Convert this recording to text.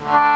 Bye.